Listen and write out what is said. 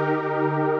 Música